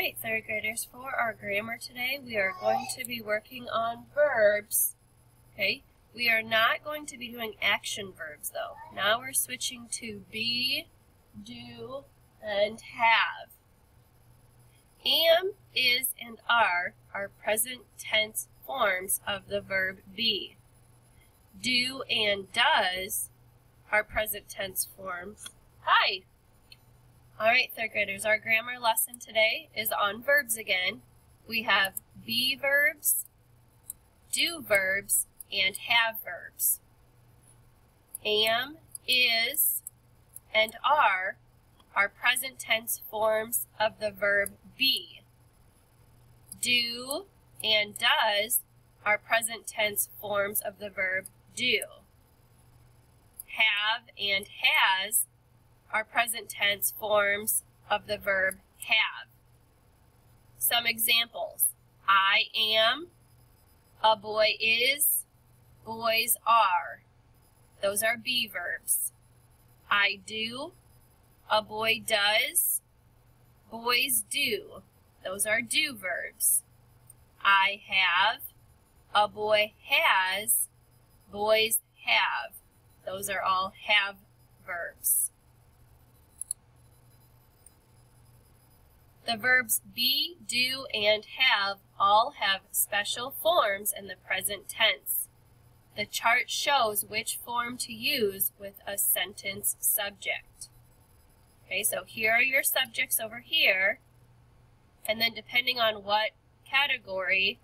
right, third graders, for our grammar today, we are going to be working on verbs. Okay, we are not going to be doing action verbs though. Now we're switching to be, do, and have. Am, is, and are are present tense forms of the verb be. Do and does are present tense forms. Hi! All right, third graders, our grammar lesson today is on verbs again. We have be verbs, do verbs, and have verbs. Am, is, and are are present tense forms of the verb be. Do and does are present tense forms of the verb do. Have and has are present tense forms of the verb have. Some examples. I am, a boy is, boys are. Those are be verbs. I do, a boy does, boys do. Those are do verbs. I have, a boy has, boys have. Those are all have verbs. The verbs be, do, and have all have special forms in the present tense. The chart shows which form to use with a sentence subject. Okay, so here are your subjects over here. And then depending on what category,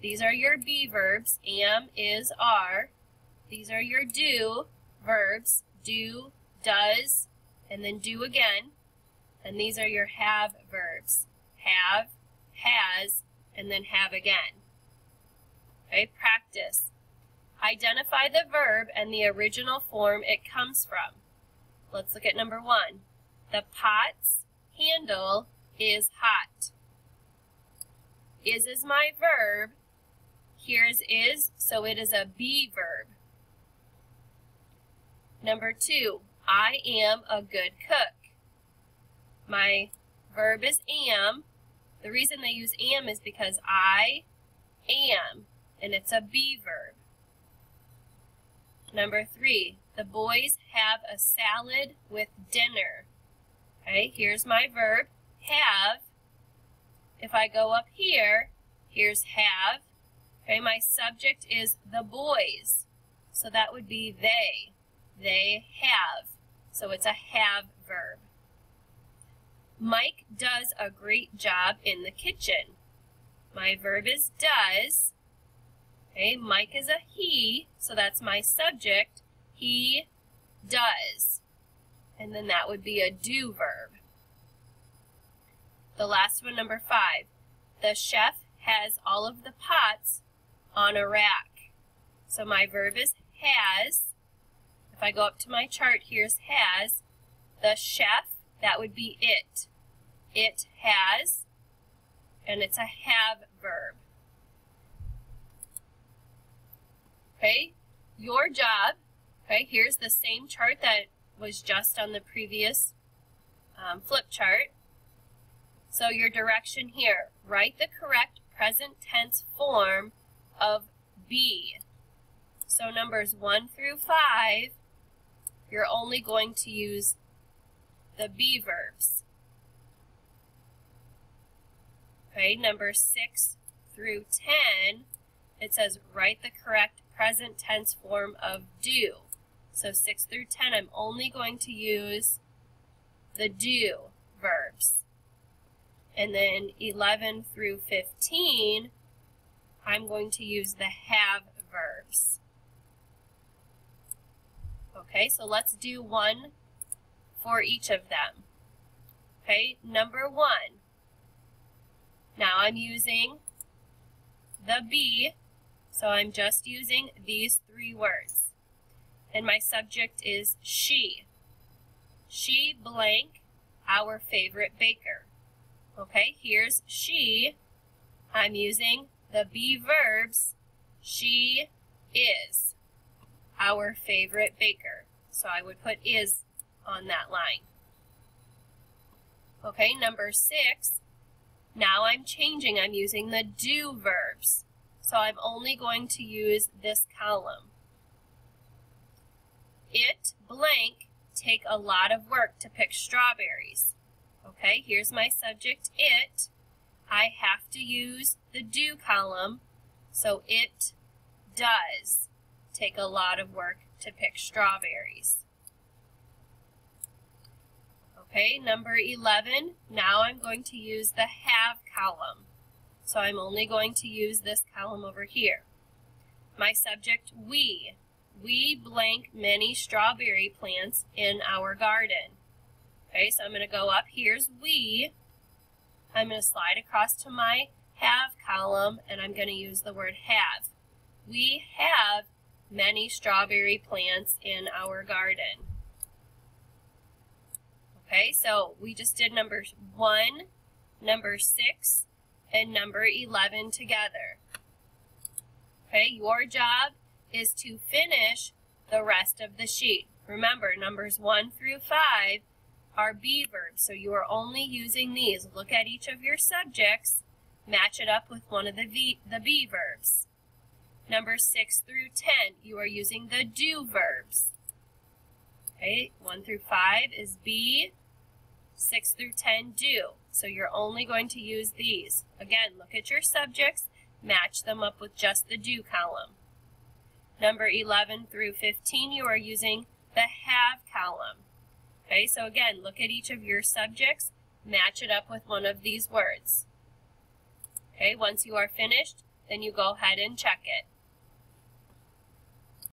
these are your be verbs, am, is, are. These are your do verbs, do, does, and then do again. And these are your have verbs. Have, has, and then have again. Okay, practice. Identify the verb and the original form it comes from. Let's look at number one. The pot's handle is hot. Is is my verb. Here's is, so it is a be verb. Number two, I am a good cook. My verb is am. The reason they use am is because I am, and it's a be verb. Number three, the boys have a salad with dinner. Okay, here's my verb, have. If I go up here, here's have. Okay, my subject is the boys. So that would be they. They have. So it's a have verb. Mike does a great job in the kitchen. My verb is does. Okay, Mike is a he, so that's my subject. He does. And then that would be a do verb. The last one, number five. The chef has all of the pots on a rack. So my verb is has. If I go up to my chart, here's has. The chef, that would be it. It has, and it's a have verb. Okay, your job, okay, here's the same chart that was just on the previous um, flip chart. So your direction here, write the correct present tense form of be. So numbers 1 through 5, you're only going to use the be verbs. Okay, number 6 through 10, it says write the correct present tense form of do. So 6 through 10, I'm only going to use the do verbs. And then 11 through 15, I'm going to use the have verbs. Okay, so let's do one for each of them. Okay, number one, now I'm using the be, so I'm just using these three words. And my subject is she. She blank, our favorite baker. Okay, here's she. I'm using the be verbs. She is our favorite baker. So I would put is on that line. Okay, number six, Now I'm changing, I'm using the do verbs. So I'm only going to use this column. It, blank, take a lot of work to pick strawberries. Okay, here's my subject, it. I have to use the do column, so it does take a lot of work to pick strawberries. Okay, number 11, now I'm going to use the have column. So I'm only going to use this column over here. My subject, we. We blank many strawberry plants in our garden. Okay, so I'm going to go up. Here's we. I'm going to slide across to my have column, and I'm going to use the word have. We have many strawberry plants in our garden. Okay, so we just did number 1, number 6, and number 11 together. Okay, your job is to finish the rest of the sheet. Remember, numbers 1 through 5 are be verbs, so you are only using these. Look at each of your subjects, match it up with one of the, v, the be verbs. Number 6 through 10, you are using the do verbs. Okay, 1 through 5 is be, 6 through 10 do. So you're only going to use these. Again, look at your subjects, match them up with just the do column. Number 11 through 15, you are using the have column. Okay, so again, look at each of your subjects, match it up with one of these words. Okay, once you are finished, then you go ahead and check it.